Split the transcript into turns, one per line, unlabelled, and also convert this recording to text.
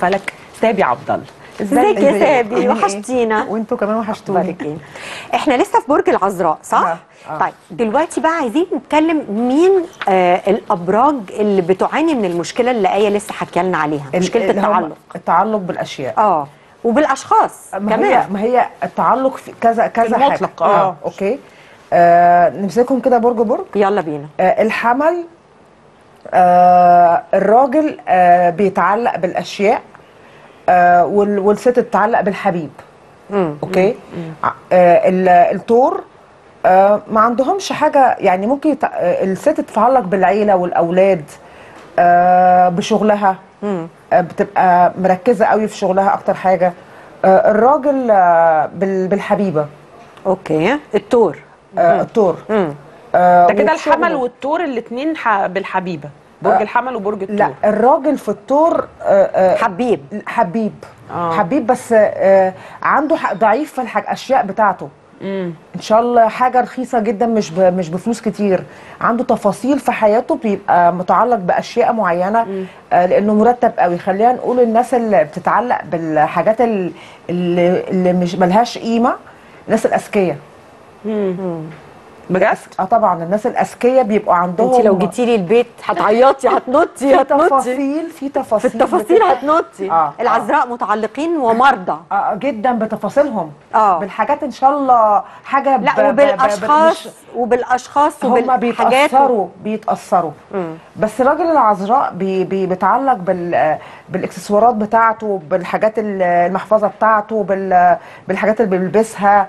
فلك سابي عبد الله
ازيك يا سابي؟
إيه؟
وحشتينا.
وانتوا كمان وحشتوني.
إيه إحنا لسه في برج العذراء صح؟
آه، آه.
طيب دلوقتي بقى عايزين نتكلم مين آه الأبراج اللي بتعاني من المشكلة اللي آية لسه حكي لنا عليها
مشكلة
التعلق.
التعلق بالأشياء.
آه وبالأشخاص
ما هي
كمان.
ما هي التعلق في كذا كذا حاجة.
المطلق، آه.
أوكي. آه نمسكهم كده برج برج.
يلا بينا.
آه الحمل آه الراجل آه بيتعلق بالأشياء آه وال- والست بتتعلق بالحبيب.
مم.
okay؟ ع- آه ال- الثور آه ما عندهمش حاجة يعني ممكن آه، الست تتعلق بالعيلة والأولاد آه بشغلها.
مم.
آه بتبقى مركزة قوي في شغلها أكتر حاجة. آه الراجل آه بال- بالحبيبة.
okay. التور
آه الثور
مم.
آه
ده كده. الحمل والثور الاثنين بالحبيبة. برج
آه،
الحمل وبرج الثور
لا الراجل في الثور آه آه
حبيب.
حبيب.
آه.
حبيب بس آه عنده حق ضعيف في الاشياء بتاعته.
امم
إن شاء الله حاجة رخيصة جدا مش ب... مش بفلوس كتير. عنده تفاصيل في حياته بيبقى متعلق بأشياء معينة آه لأنه مرتب قوي. خلينا نقول الناس اللي بتتعلق بالحاجات ال- اللي, اللي مش ملهاش قيمة الناس الأذكياء.
بجد؟
آه طبعا الناس الأذكياء بيبقوا عندهم
انت لو جيتي لي البيت هتعيطي هتنطي
في
هتنطي.
تفاصيل في
في
تفاصيل
التفاصيل
بتبقى-
هتنطي.
آه،
العذراء متعلقين ومرضى.
آه جدا بتفاصيلهم.
آه.
بالحاجات إن شاء الله حاجة ب-
لا
وبالأشخاص
وبالأشخاص
هم
وبالحاجات.
بيتأثروا بيتأثروا. بس الراجل العذراء بي بي بيتعلق بال بالإكسسوارات بتاعته بالحاجات ال- المحفظة بتاعته بال بالحاجات اللي بيلبسها.